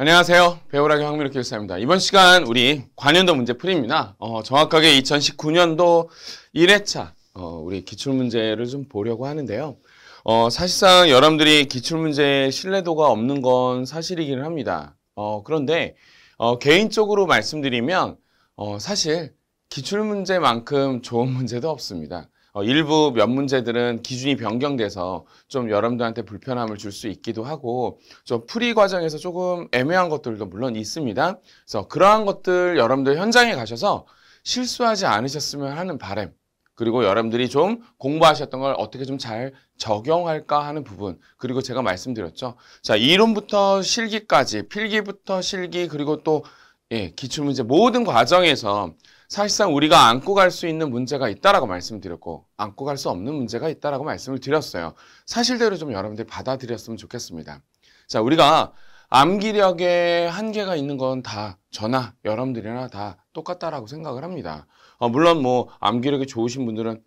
안녕하세요. 배우라기 황민호 교수입니다. 이번 시간 우리 관연도 문제 풀이입니다. 어, 정확하게 2019년도 1회차 어, 우리 기출문제를 좀 보려고 하는데요. 어, 사실상 여러분들이 기출문제에 신뢰도가 없는 건 사실이기는 합니다. 어, 그런데 어, 개인적으로 말씀드리면 어, 사실 기출문제만큼 좋은 문제도 없습니다. 어, 일부 몇 문제들은 기준이 변경돼서 좀 여러분들한테 불편함을 줄 수 있기도 하고 좀 풀이 과정에서 조금 애매한 것들도 물론 있습니다. 그래서 그러한 것들 여러분들 현장에 가셔서 실수하지 않으셨으면 하는 바람 그리고 여러분들이 좀 공부하셨던 걸 어떻게 좀 잘 적용할까 하는 부분 그리고 제가 말씀드렸죠. 자 이론부터 실기까지 필기부터 실기 그리고 또 예, 기출문제 모든 과정에서 사실상 우리가 안고 갈 수 있는 문제가 있다라고 말씀드렸고 안고 갈 수 없는 문제가 있다라고 말씀을 드렸어요. 사실대로 좀 여러분들이 받아들였으면 좋겠습니다. 자, 우리가 암기력에 한계가 있는 건 다 저나 여러분들이나 다 똑같다라고 생각을 합니다. 어, 물론 뭐 암기력이 좋으신 분들은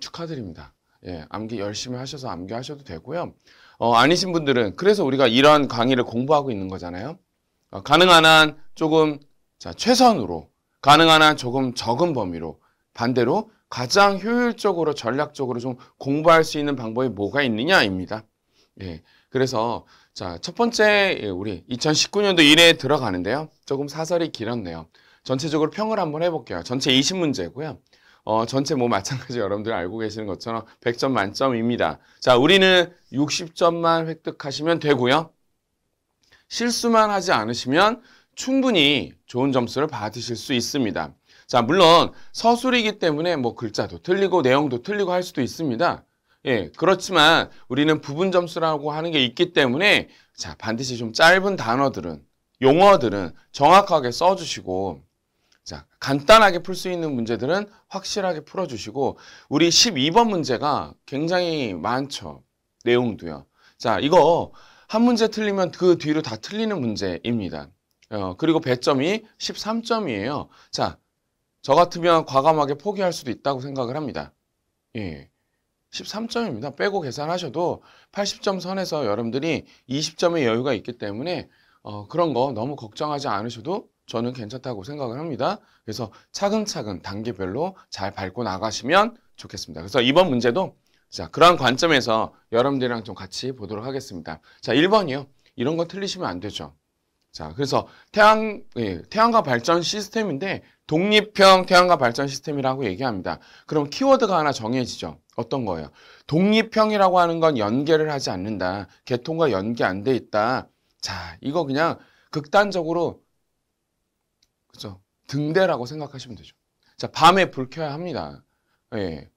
축하드립니다. 예, 암기 열심히 하셔서 암기하셔도 되고요. 어, 아니신 분들은 그래서 우리가 이러한 강의를 공부하고 있는 거잖아요. 어, 가능한 한 조금 자, 최선으로 가능한 한 조금 적은 범위로 반대로 가장 효율적으로 전략적으로 좀 공부할 수 있는 방법이 뭐가 있느냐입니다. 예. 그래서 자, 첫 번째 예, 우리 2019년도 1회에 들어가는데요. 조금 사설이 길었네요. 전체적으로 평을 한번 해 볼게요. 전체 20문제고요. 어, 전체 뭐 마찬가지 여러분들 알고 계시는 것처럼 100점 만점입니다. 자, 우리는 60점만 획득하시면 되고요. 실수만 하지 않으시면 충분히 좋은 점수를 받으실 수 있습니다. 자, 물론 서술이기 때문에 뭐 글자도 틀리고 내용도 틀리고 할 수도 있습니다. 예, 그렇지만 우리는 부분 점수라고 하는 게 있기 때문에 자, 반드시 좀 짧은 단어들은 용어들은 정확하게 써주시고 자, 간단하게 풀 수 있는 문제들은 확실하게 풀어주시고 우리 12번 문제가 굉장히 많죠. 내용도요. 자, 이거 한 문제 틀리면 그 뒤로 다 틀리는 문제입니다. 어, 그리고 배점이 13점이에요. 자, 저 같으면 과감하게 포기할 수도 있다고 생각을 합니다. 예. 13점입니다. 빼고 계산하셔도 80점 선에서 여러분들이 20점의 여유가 있기 때문에 어, 그런 거 너무 걱정하지 않으셔도 저는 괜찮다고 생각을 합니다. 그래서 차근차근 단계별로 잘 밟고 나가시면 좋겠습니다. 그래서 이번 문제도 자, 그러한 관점에서 여러분들이랑 좀 같이 보도록 하겠습니다. 자, 1번이요. 이런 거 틀리시면 안 되죠. 자, 그래서 태양, 예, 태양광 발전 시스템인데 독립형 태양광 발전 시스템이라고 얘기합니다. 그럼 키워드가 하나 정해지죠. 어떤 거예요? 독립형이라고 하는 건 연계를 하지 않는다. 개통과 연계 안 돼 있다. 자, 이거 그냥 극단적으로 그죠? 등대라고 생각하시면 되죠. 자, 밤에 불 켜야 합니다. 예.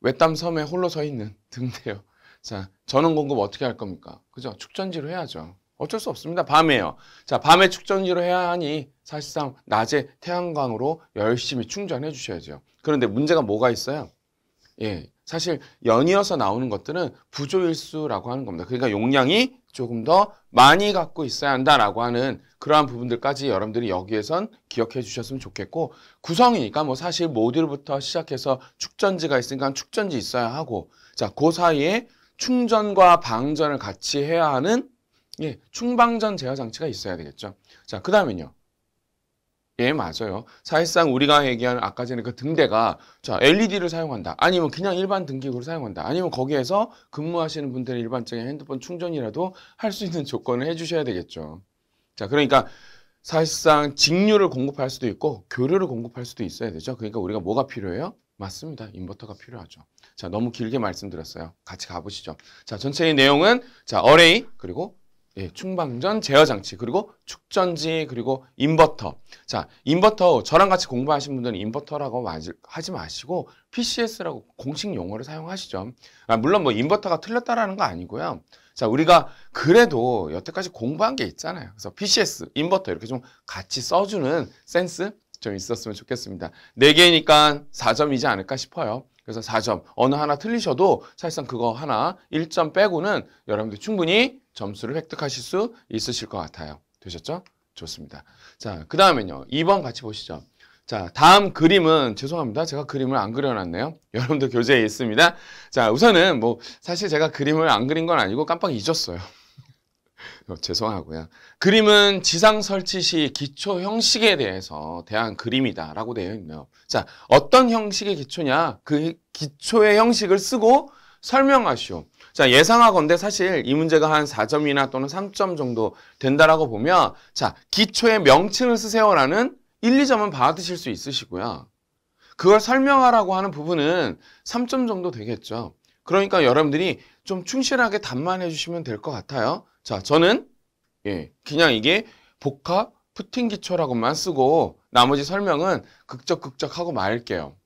외딴 섬에 홀로 서 있는 등대요. 자, 전원 공급 어떻게 할 겁니까? 그죠? 축전지로 해야죠. 어쩔 수 없습니다. 밤에요. 자, 밤에 축전지로 해야 하니 사실상 낮에 태양광으로 열심히 충전해 주셔야죠. 그런데 문제가 뭐가 있어요? 예. 사실 연이어서 나오는 것들은 부조일수라고 하는 겁니다. 그러니까 용량이 조금 더 많이 갖고 있어야 한다라고 하는 그러한 부분들까지 여러분들이 여기에선 기억해 주셨으면 좋겠고 구성이니까 뭐 사실 모듈부터 시작해서 축전지가 있으니까 축전지 있어야 하고 자, 그 사이에 충전과 방전을 같이 해야 하는 예, 충방전 제어 장치가 있어야 되겠죠. 자, 그 다음엔요. 예, 맞아요. 사실상 우리가 얘기하는 아까 전에 그 등대가 자, LED를 사용한다. 아니면 그냥 일반 등기구를 사용한다. 아니면 거기에서 근무하시는 분들은 일반적인 핸드폰 충전이라도 할 수 있는 조건을 해 주셔야 되겠죠. 자, 그러니까 사실상 직류를 공급할 수도 있고 교류를 공급할 수도 있어야 되죠. 그러니까 우리가 뭐가 필요해요? 맞습니다. 인버터가 필요하죠. 자, 너무 길게 말씀드렸어요. 같이 가보시죠. 자, 전체의 내용은 자, array 그리고 예, 충방전 제어 장치 그리고 축전지 그리고 인버터. 자, 인버터 저랑 같이 공부하신 분들은 인버터라고 하지 마시고 PCS라고 공식 용어를 사용하시죠. 아, 물론 뭐 인버터가 틀렸다라는 거 아니고요. 자, 우리가 그래도 여태까지 공부한 게 있잖아요. 그래서 PCS, 인버터 이렇게 좀 같이 써주는 센스 좀 있었으면 좋겠습니다. 4개니까 4점이지 않을까 싶어요. 그래서 4점. 어느 하나 틀리셔도 사실상 그거 하나 1점 빼고는 여러분들 충분히 점수를 획득하실 수 있으실 것 같아요. 되셨죠? 좋습니다. 자, 그 다음엔요. 2번 같이 보시죠. 자, 다음 그림은 죄송합니다. 제가 그림을 안 그려놨네요. 여러분들 교재에 있습니다. 자, 우선은 뭐 사실 제가 그림을 안 그린 건 아니고 깜빡 잊었어요. 어, 죄송하고요. 그림은 지상 설치 시 기초 형식에 대해서 대한 그림이다라고 되어 있네요. 자, 어떤 형식의 기초냐? 그 기초의 형식을 쓰고 설명하시오. 자, 예상하건대 사실 이 문제가 한 4점이나 또는 3점 정도 된다라고 보면 자, 기초의 명칭을 쓰세요라는 1, 2점은 받으실 수 있으시고요. 그걸 설명하라고 하는 부분은 3점 정도 되겠죠. 그러니까 여러분들이 좀 충실하게 답만 해주시면 될 것 같아요. 자, 저는 예, 그냥 이게 복합 푸팅 기초라고만 쓰고 나머지 설명은 극적극적 하고 말게요.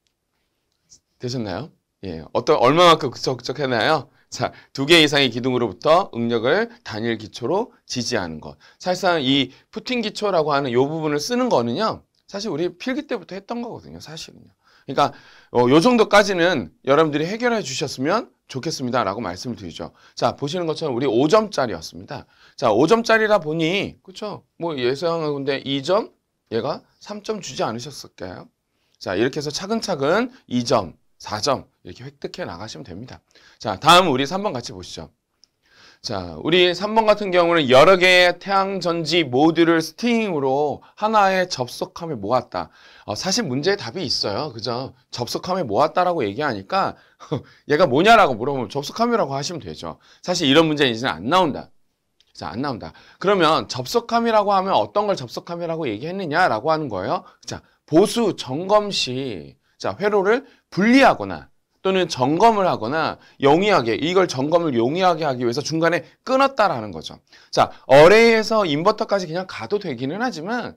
되셨나요? 예, 어떤 얼마만큼 극적극적 했나요? 자, 두 개 이상의 기둥으로부터 응력을 단일 기초로 지지하는 것. 사실상 이 푸팅 기초라고 하는 이 부분을 쓰는 거는요. 사실 우리 필기 때부터 했던 거거든요. 사실은요. 그러니까 어, 요 정도까지는 여러분들이 해결해 주셨으면 좋겠습니다 라고 말씀을 드리죠. 자, 보시는 것처럼 우리 5점짜리였습니다. 자, 5점짜리라 보니 그렇죠? 뭐 예상하건데 2점 얘가 3점 주지 않으셨을까요? 자, 이렇게 해서 차근차근 2점, 4점 이렇게 획득해 나가시면 됩니다. 자, 다음 우리 3번 같이 보시죠. 자, 우리 3번 같은 경우는 여러 개의 태양전지 모듈을 스팅으로 하나의 접속함에 모았다. 어, 사실 문제의 답이 있어요. 그죠? 접속함에 모았다라고 얘기하니까 얘가 뭐냐라고 물어보면 접속함이라고 하시면 되죠. 사실 이런 문제는 이제는 안 나온다. 자, 안 나온다. 그러면 접속함이라고 하면 어떤 걸 접속함이라고 얘기했느냐라고 하는 거예요. 자, 보수 점검 시 자, 회로를 분리하거나 또는 점검을 하거나 용이하게 이걸 점검을 용이하게 하기 위해서 중간에 끊었다라는 거죠. 자, 어레이에서 인버터까지 그냥 가도 되기는 하지만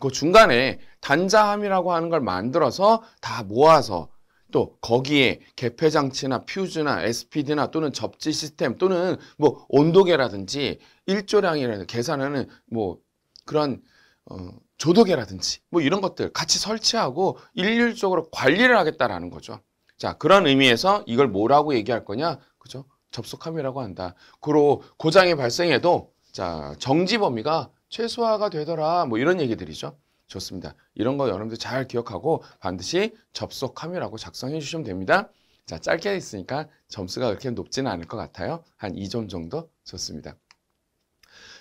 그 중간에 단자함이라고 하는 걸 만들어서 다 모아서 또 거기에 개폐 장치나 퓨즈나 SPD나 또는 접지 시스템 또는 뭐 온도계라든지 일조량이라든지 계산하는 뭐 그런 어 조도계라든지 뭐 이런 것들 같이 설치하고 일률적으로 관리를 하겠다라는 거죠. 자, 그런 의미에서 이걸 뭐라고 얘기할 거냐? 그죠? 접속함이라고 한다. 그로 고장이 발생해도 자, 정지 범위가 최소화가 되더라. 뭐 이런 얘기들이죠. 좋습니다. 이런 거 여러분들 잘 기억하고 반드시 접속함이라고 작성해 주시면 됩니다. 자, 짧게 있으니까 점수가 그렇게 높지는 않을 것 같아요. 한 2점 정도 좋습니다.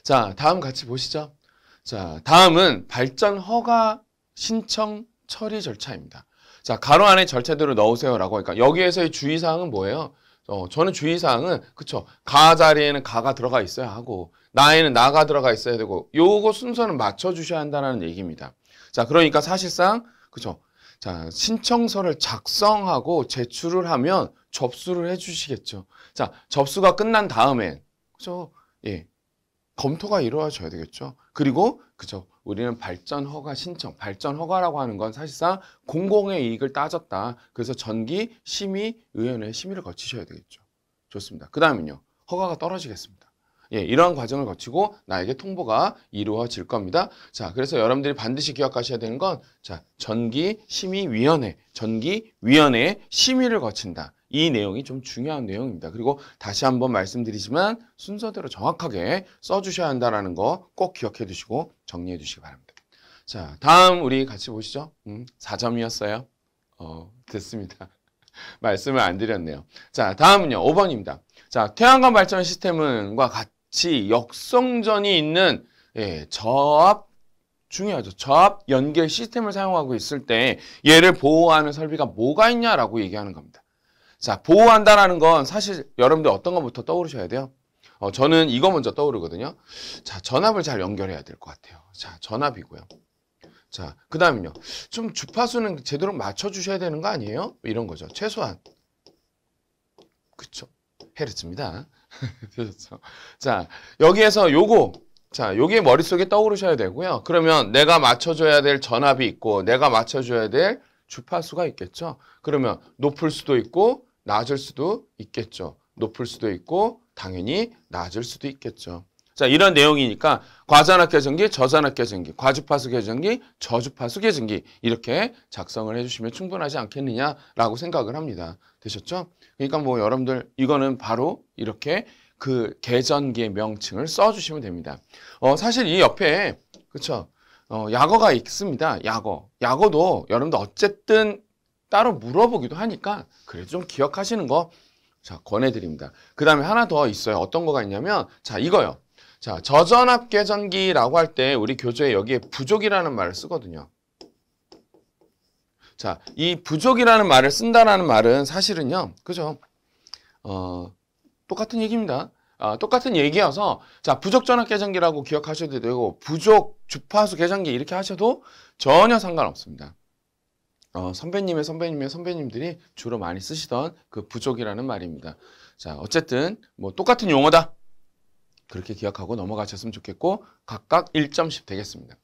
자, 다음 같이 보시죠. 자, 다음은 발전 허가 신청 처리 절차입니다. 자, 가로 안에 절차대로 넣으세요라고 하니까 여기에서의 주의사항은 뭐예요? 어, 저는 주의사항은 그쵸 가 자리에는 가가 들어가 있어야 하고 나에는 나가 들어가 있어야 되고 요거 순서는 맞춰 주셔야 한다는 얘기입니다. 자, 그러니까 사실상 그쵸 자, 신청서를 작성하고 제출을 하면 접수를 해 주시겠죠. 자, 접수가 끝난 다음엔 그죠 예, 검토가 이루어져야 되겠죠. 그리고 그죠. 우리는 발전 허가 신청, 발전 허가라고 하는 건 사실상 공공의 이익을 따졌다. 그래서 전기 심의 의원회 심의를 거치셔야 되겠죠. 좋습니다. 그 다음은요. 허가가 떨어지겠습니다. 예, 이러한 과정을 거치고 나에게 통보가 이루어질 겁니다. 자, 그래서 여러분들이 반드시 기억하셔야 되는 건 자, 전기 심의위원회, 전기 위원회 심의를 거친다. 이 내용이 좀 중요한 내용입니다. 그리고 다시 한번 말씀드리지만 순서대로 정확하게 써주셔야 한다는 거 꼭 기억해 두시고 정리해 두시기 바랍니다. 자, 다음 우리 같이 보시죠. 음, 4점이었어요. 어, 됐습니다. 말씀을 안 드렸네요. 자, 다음은요. 5번입니다. 자, 태양광 발전 시스템과 같이 역성전이 있는 예, 저압 중요하죠. 저압 연결 시스템을 사용하고 있을 때 얘를 보호하는 설비가 뭐가 있냐라고 얘기하는 겁니다. 자, 보호한다라는 건 사실 여러분들 어떤 것부터 떠오르셔야 돼요? 어, 저는 이거 먼저 떠오르거든요. 자, 전압을 잘 연결해야 될 것 같아요. 자, 전압이고요. 자, 그 다음은요. 좀 주파수는 제대로 맞춰주셔야 되는 거 아니에요? 이런 거죠. 최소한. 그쵸. 헤르츠입니다. 그렇죠. 자, 여기에서 요거. 자, 요게 머릿속에 떠오르셔야 되고요. 그러면 내가 맞춰줘야 될 전압이 있고, 내가 맞춰줘야 될 주파수가 있겠죠. 그러면 높을 수도 있고, 낮을 수도 있겠죠. 높을 수도 있고 당연히 낮을 수도 있겠죠. 자, 이런 내용이니까 과산압 계전기, 저산압 계전기, 과주파수 계전기, 저주파수 계전기 이렇게 작성을 해주시면 충분하지 않겠느냐라고 생각을 합니다. 되셨죠? 그러니까 뭐 여러분들 이거는 바로 이렇게 그 계전기의 명칭을 써주시면 됩니다. 어, 사실 이 옆에 그쵸? 어, 약어가 있습니다. 약어. 약어도 여러분들 어쨌든 따로 물어보기도 하니까 그래도 좀 기억하시는 거 자, 권해드립니다. 그 다음에 하나 더 있어요. 어떤 거가 있냐면 자, 이거요. 자, 저전압 계전기라고 할 때 우리 교재에 여기에 부족이라는 말을 쓰거든요. 자, 이 부족이라는 말을 쓴다라는 말은 사실은요. 그죠? 어, 똑같은 얘기입니다. 아, 똑같은 얘기여서 자, 부족 전압 계전기라고 기억하셔도 되고 부족 주파수 계전기 이렇게 하셔도 전혀 상관없습니다. 어, 선배님의 선배님의 선배님들이 주로 많이 쓰시던 그 부족이라는 말입니다. 자, 어쨌든 뭐 똑같은 용어다. 그렇게 기억하고 넘어가셨으면 좋겠고 각각 1점씩 되겠습니다.